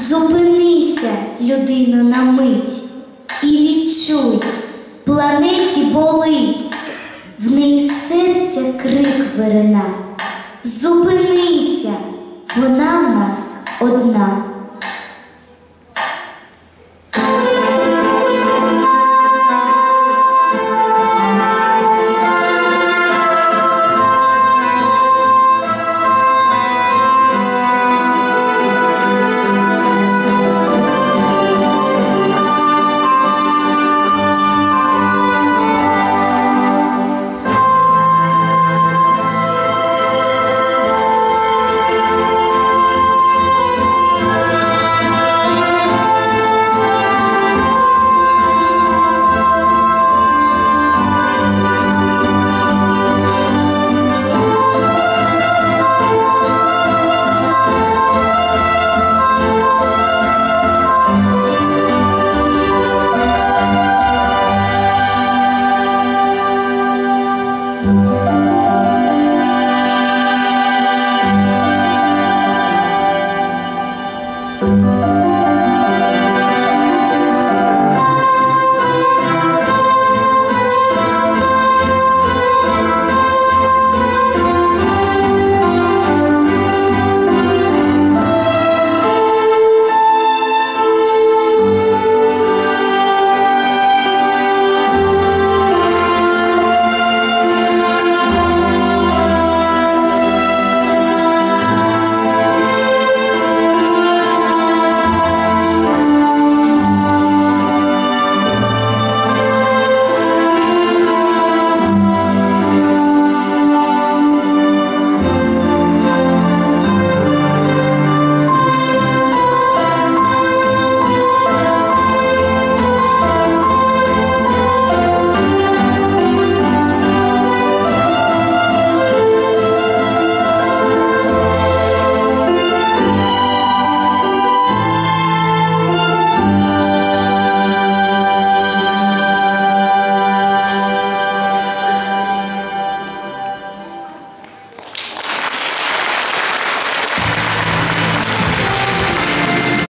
Зупинися, людину, на мить, і відчуй, планеті болить, в неї серця крик вирина. Зупинися, вона в нас одна.